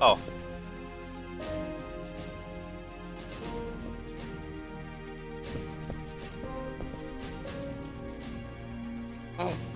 Oh. Oh.